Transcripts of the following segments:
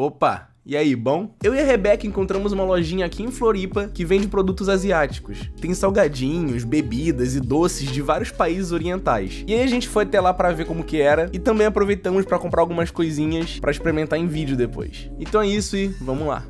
Opa, e aí, bom? Eu e a Rebeca encontramos uma lojinha aqui em Floripa que vende produtos asiáticos. Tem salgadinhos, bebidas e doces de vários países orientais. E aí a gente foi até lá para ver como que era e também aproveitamos para comprar algumas coisinhas para experimentar em vídeo depois. Então é isso e vamos lá.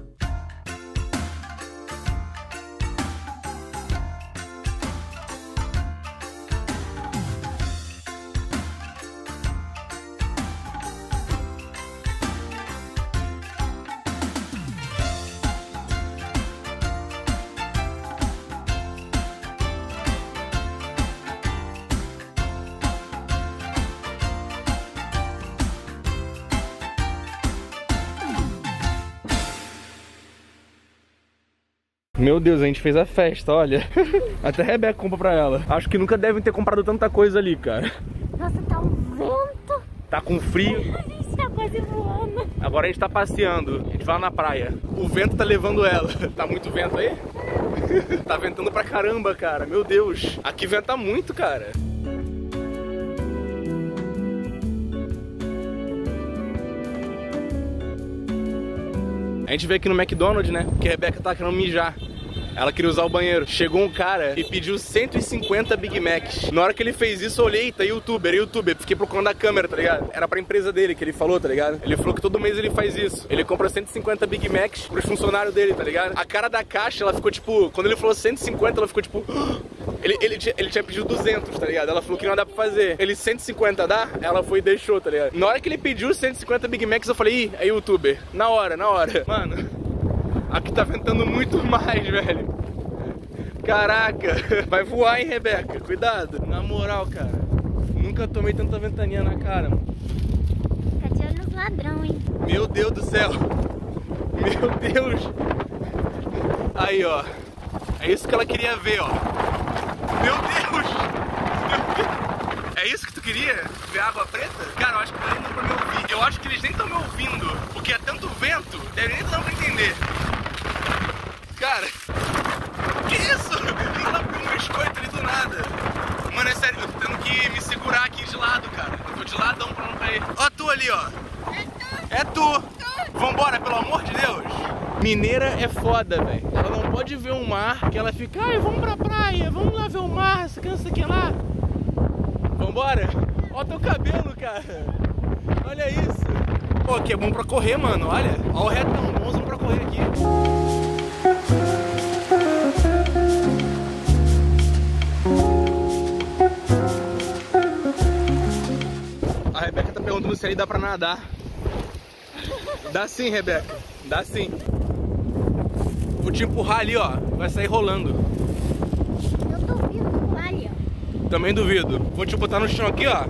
Meu Deus, a gente fez a festa, olha. Até a Rebeca compra pra ela. Acho que nunca devem ter comprado tanta coisa ali, cara. Nossa, tá um vento. Tá com frio. A gente tá quase voando. Agora a gente tá passeando. A gente vai lá na praia. O vento tá levando ela. Tá muito vento aí? tá ventando pra caramba, cara. Meu Deus. Aqui venta muito, cara. A gente veio aqui no McDonald's, né? Porque a Rebeca tá querendo mijar. Ela queria usar o banheiro. Chegou um cara e pediu 150 Big Macs. Na hora que ele fez isso, eu olhei, eita, youtuber, youtuber. Fiquei procurando a câmera, tá ligado? Era pra empresa dele que ele falou, tá ligado? Ele falou que todo mês ele faz isso. Ele compra 150 Big Macs pros funcionários dele, tá ligado? A cara da caixa, ela ficou tipo... Quando ele falou 150, ela ficou tipo... Ele, ele, tinha- ele tinha pedido 200, tá ligado? Ela falou que não dá pra fazer. Ele 150 dá? Ela foi e deixou, tá ligado? Na hora que ele pediu 150 Big Macs, eu falei, ih, é youtuber. Na hora, na hora. Mano, aqui tá ventando muito mais, velho. Caraca, vai voar, hein, Rebeca? Cuidado. Na moral, cara. Nunca tomei tanta ventania na cara, mano. Tá de olho nos ladrão, hein? Meu Deus do céu. Meu Deus. Aí, ó. É isso que ela queria ver, ó. Meu Deus. Meu Deus. É isso que tu queria? Ver água preta? Cara, eu acho que nem dá pra me ouvir. Eu acho que eles nem estão me ouvindo. Porque é tanto vento. Deve nem dar pra entender. Cara. Que isso? Ela abriu um biscoito ali do nada. Mano, é sério, eu tô tendo que me segurar aqui de lado, cara. Eu tô de ladão pra não cair. Ó tu ali, ó. É tu! Vambora, pelo amor de Deus! Mineira é foda, velho. Ela não pode ver um mar que ela fica, ai, vamos pra praia, vamos lá ver o mar, essa criança aqui lá. Vambora? Ó teu cabelo, cara. Olha isso. Pô, aqui é bom pra correr, mano. Olha. Ó o retão, bonzão pra correr aqui. A Rebeca tá perguntando se ali dá pra nadar. Dá sim, Rebeca. Dá sim. Vou te empurrar ali, ó. Vai sair rolando. Eu tô vindo olha. Também duvido. Vou te botar no chão aqui, ó.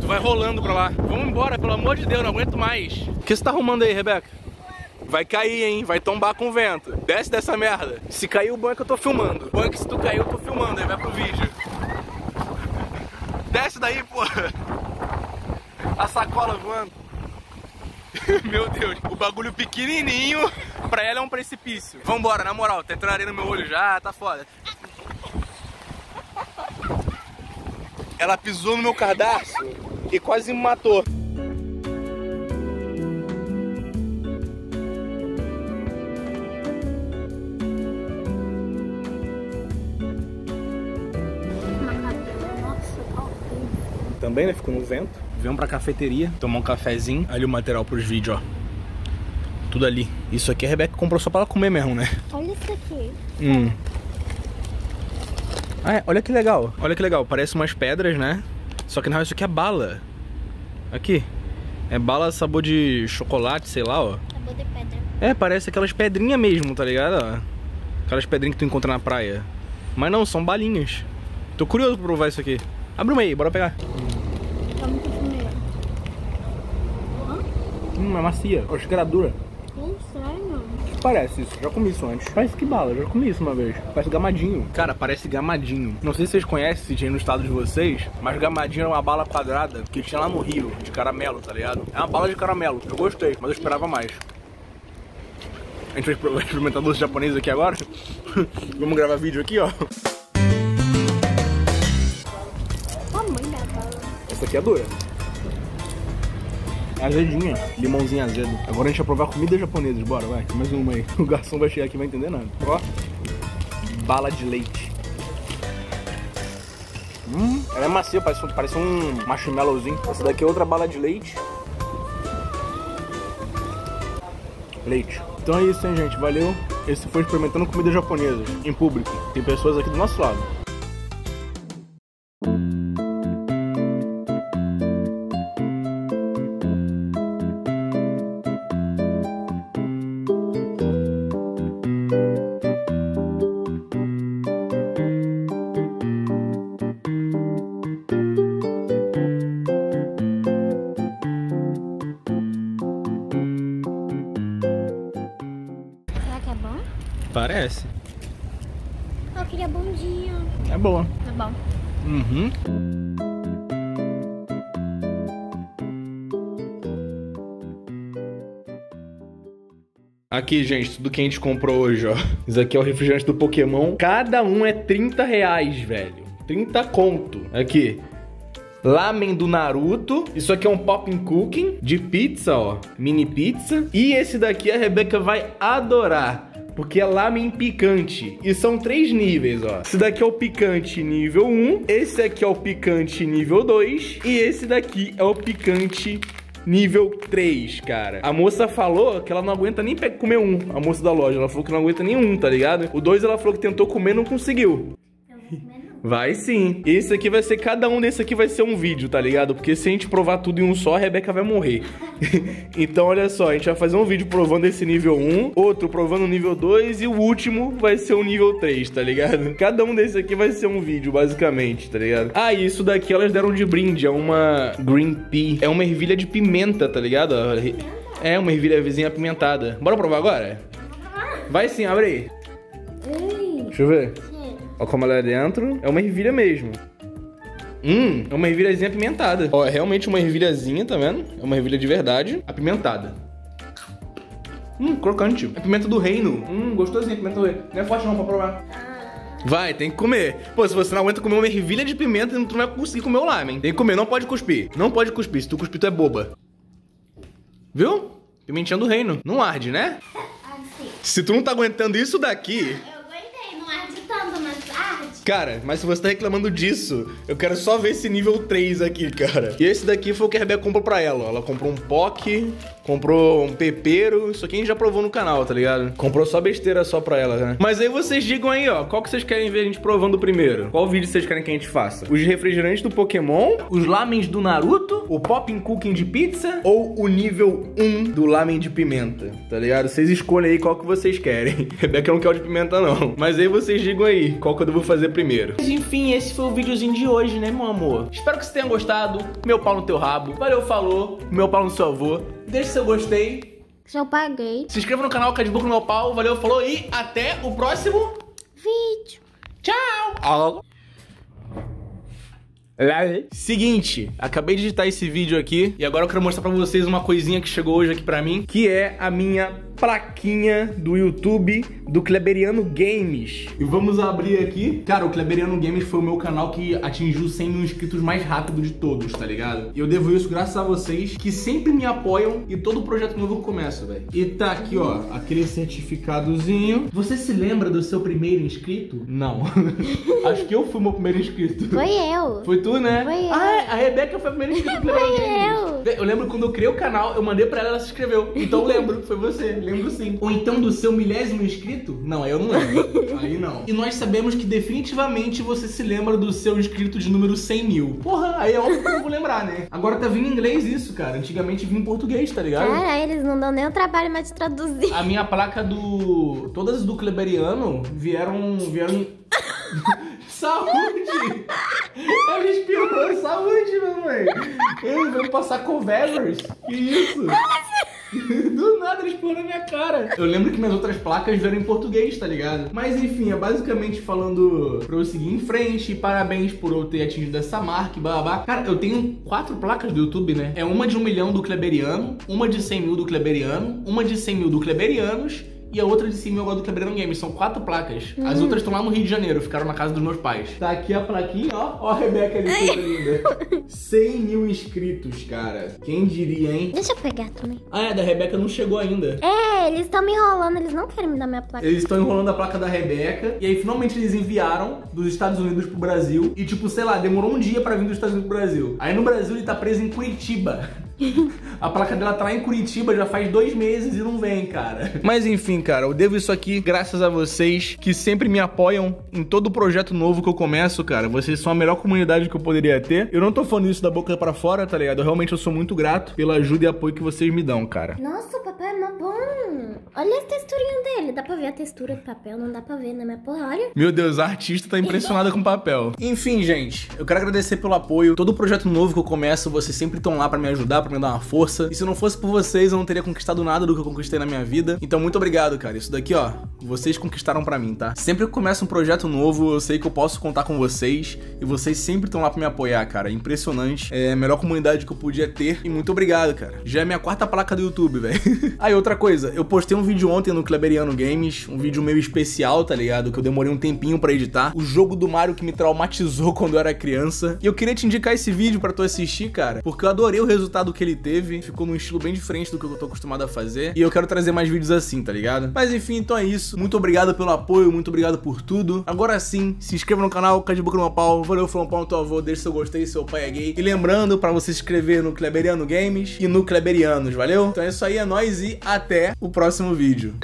Tu vai rolando pra lá. Vamos embora, pelo amor de Deus, não aguento mais. O que você tá arrumando aí, Rebeca? Vai cair, hein? Vai tombar com o vento. Desce dessa merda. Se cair, o bom é que eu tô filmando. O bom é que se tu cair, eu tô filmando. Aí vai pro vídeo. Desce daí, porra. A sacola voando. Meu Deus, o bagulho pequenininho pra ela é um precipício. Vambora, na moral, tá entrando areia no meu olho já, tá foda. Ela pisou no meu cardápio e quase me matou. Também, né? Ficou no vento. Vamos pra cafeteria, tomar um cafezinho. Ali o material pros vídeos, ó. Tudo ali. Isso aqui a Rebeca comprou só pra ela comer mesmo, né? Olha isso aqui. Hum. Ah, é, olha que legal. Olha que legal. Parece umas pedras, né? Só que na real isso aqui é bala. Aqui. É bala sabor de chocolate, sei lá, ó. Sabor de pedra. É, parece aquelas pedrinhas mesmo, tá ligado? Aquelas pedrinhas que tu encontra na praia. Mas não, são balinhas. Tô curioso pra provar isso aqui. Abre uma aí, bora pegar. Tá muito primeiro. Hum, é macia. Achei que era dura. Parece isso? Já comi isso antes. Parece que bala, já comi isso uma vez. Parece gamadinho. Cara, parece gamadinho. Não sei se vocês conhecem, se tinha no estado de vocês, mas gamadinho era uma bala quadrada que tinha lá no Rio, de caramelo, tá ligado? É uma bala de caramelo. Eu gostei, mas eu esperava mais. A gente vai experimentar- doce japonês aqui agora. Vamos gravar vídeo aqui, ó. Essa aqui é dura. É azedinha, limãozinho azedo. Agora a gente vai provar comida japonesa, bora, vai. Mais uma aí. O garçom vai chegar aqui e vai entender nada. Ó, bala de leite. Hum, ela é macia, parece, parece um marshmallowzinho. Essa daqui é outra bala de leite. Leite. Então é isso, hein, gente. Valeu. Esse foi experimentando comida japonesa em público. Tem pessoas aqui do nosso lado. Parece. Eu queria bom dia. É boa. Tá bom. Uhum. Aqui, gente, tudo que a gente comprou hoje, ó. Isso aqui é o refrigerante do Pokémon. Cada um é 30 reais, velho. 30 conto. Aqui. Lamen do Naruto. Isso aqui é um Popping Cooking de pizza, ó. Mini pizza. E esse daqui a Rebeca vai adorar. Porque é lamen picante. E são três níveis, ó. Esse daqui é o picante nível 1. Esse aqui é o picante nível 2. E esse daqui é o picante nível 3, cara. A moça falou que ela não aguenta nem comer um. A moça da loja. Ela falou que não aguenta nenhum, tá ligado? O 2 ela falou que tentou comer não conseguiu. Eu vou comer. Vai sim. Esse aqui vai ser, cada um desse aqui vai ser um vídeo, tá ligado? Porque se a gente provar tudo em um só, a Rebeca vai morrer. então, olha só, a gente vai fazer um vídeo provando esse nível 1, outro provando o nível 2 e o último vai ser o nível 3, tá ligado? Cada um desse aqui vai ser um vídeo, basicamente, tá ligado? Ah, e isso daqui elas deram de brinde, é uma green pea. É uma ervilha de pimenta, tá ligado? É uma ervilha vizinha apimentada. Bora provar agora? Vai sim, abre aí. Ei, Deixa eu ver. Olha como ela é dentro. É uma ervilha mesmo. Hum, é uma ervilhazinha apimentada. Ó, é realmente uma ervilhazinha, tá vendo? É uma ervilha de verdade, apimentada. Hum, crocante. É pimenta do reino. Hum, gostosinho, pimenta do reino. Não é forte não pra provar. Vai, tem que comer. Pô, se você não aguenta comer uma ervilha de pimenta, tu não vai conseguir comer o lamen. Tem que comer, não pode cuspir. Não pode cuspir. Se tu cuspir, tu é boba. Viu? Pimentinha do reino. Não arde, né? Assim. Se tu não tá aguentando isso daqui, Eu aguentei, não arde tanto, mas arde. Cara, mas se você tá reclamando disso, eu quero só ver esse nível 3 aqui, cara. E esse daqui foi o que a Rebeca comprou pra ela, ó. Ela comprou um POC, comprou um pepero. Isso aqui a gente já provou no canal, tá ligado? Comprou só besteira só pra ela, né? Mas aí vocês digam aí, ó, qual que vocês querem ver a gente provando primeiro? Qual vídeo vocês querem que a gente faça? Os refrigerantes do Pokémon, os lamens do Naruto, o Popping Cooking de pizza ou o nível 1 do lamen de pimenta, tá ligado? Vocês escolhem aí qual que vocês querem. Rebeca não quer o de pimenta não. Mas aí vocês digam aí qual que eu devo fazer primeiro. Mas enfim, esse foi o videozinho de hoje, né, meu amor? Espero que você tenha gostado. Meu pau no teu rabo. Valeu, falou. Meu pau no seu avô. Deixa seu gostei. Já eu paguei. Se inscreva no canal Cadbuco no meu pau. Valeu, falou e até o próximo. Vídeo. Tchau! Seguinte, acabei de editar esse vídeo aqui e agora eu quero mostrar pra vocês uma coisinha que chegou hoje aqui pra mim, que é a minha plaquinha do YouTube do Kleberiano Games. E vamos abrir aqui. Cara, o Kleberiano Games foi o meu canal que atingiu 100 mil inscritos mais rápido de todos, tá ligado? E eu devo isso graças a vocês que sempre me apoiam e todo projeto novo começa, velho. E tá aqui, ó, aquele certificadozinho. Você se lembra do seu primeiro inscrito? Não. Acho que eu fui o meu primeiro inscrito. Foi eu. Foi tu, né? Foi eu. Ah, a Rebeca foi a primeira inscrita do Foi Games. Eu lembro quando eu criei o canal, eu mandei pra ela, ela se inscreveu. Então eu lembro, foi você, lembro sim. Ou então do seu milésimo inscrito? Não, aí eu não lembro. Aí não. E nós sabemos que definitivamente você se lembra do seu inscrito de número 100 mil. Porra, aí é óbvio que eu vou lembrar, né? Agora tá vindo em inglês isso, cara. Antigamente vinha em português, tá ligado? Cara, eles não dão nem o trabalho mais de traduzir. A minha placa do. Todas do Kleberiano vieram. vieram. saúde! Ela espirrou, saúde, mamãe! Ele veio passar com Vevers. Que isso? Do nada ele espirrou na minha cara. Eu lembro que minhas outras placas vieram em português, tá ligado? Mas enfim, é basicamente falando pra eu seguir em frente. Parabéns por eu ter atingido essa marca e blá. Cara, eu tenho quatro placas do YouTube, né? É uma de um milhão do Kleberiano, uma de 100 mil do Kleberiano, uma de 100 mil do Kleberianos e a outra de cima é o do Quebrando Games. São quatro placas. As outras estão lá no Rio de Janeiro, ficaram na casa dos meus pais. Tá aqui a plaquinha, ó. Ó a Rebeca ali, linda. 100 mil inscritos, cara. Quem diria, hein? Deixa eu pegar também. Ah, é, da Rebeca não chegou ainda. É, eles estão me enrolando, eles não querem me dar minha placa. Eles estão enrolando a placa da Rebeca e aí finalmente eles enviaram dos Estados Unidos pro Brasil e tipo, sei lá, demorou um dia pra vir dos Estados Unidos pro Brasil. Aí no Brasil ele tá preso em Curitiba. A placa dela tá lá em Curitiba já faz dois meses e não vem, cara. Mas enfim, cara, eu devo isso aqui graças a vocês que sempre me apoiam em todo projeto novo que eu começo, cara. Vocês são a melhor comunidade que eu poderia ter. Eu não tô falando isso da boca pra fora, tá ligado? Eu realmente eu sou muito grato pela ajuda e apoio que vocês me dão, cara. Nossa, o papel é mó bom. Olha a texturinha dele. Dá pra ver a textura do papel? Não dá pra ver, né? Mas porra, olha. Meu Deus, a artista tá impressionada com o papel. Enfim, gente, eu quero agradecer pelo apoio. Todo projeto novo que eu começo, vocês sempre estão lá pra me ajudar, pra me dar uma força. E se não fosse por vocês, eu não teria conquistado nada do que eu conquistei na minha vida. Então, muito obrigado, cara. Isso daqui, ó, vocês conquistaram pra mim, tá? Sempre que eu começo um projeto novo, eu sei que eu posso contar com vocês. E vocês sempre estão lá pra me apoiar, cara. Impressionante. É a melhor comunidade que eu podia ter. E muito obrigado, cara. Já é minha quarta placa do YouTube, velho. Aí, outra coisa, eu postei um vídeo ontem no Kleberiano Games, um vídeo meio especial, tá ligado? Que eu demorei um tempinho pra editar. O jogo do Mario que me traumatizou quando eu era criança. E eu queria te indicar esse vídeo pra tu assistir, cara, porque eu adorei o resultado que ele teve. Ficou num estilo bem diferente do que eu tô acostumado a fazer. E eu quero trazer mais vídeos assim, tá ligado? Mas enfim, então é isso. Muito obrigado pelo apoio, muito obrigado por tudo. Agora sim, se inscreva no canal, cai de boca no pau. Valeu, falou um pau no teu avô, deixa seu gostei, seu pai é gay. E lembrando pra você se inscrever no Kleberiano Games e no Kleberianos, valeu? Então é isso aí, é nóis e até o próximo vídeo.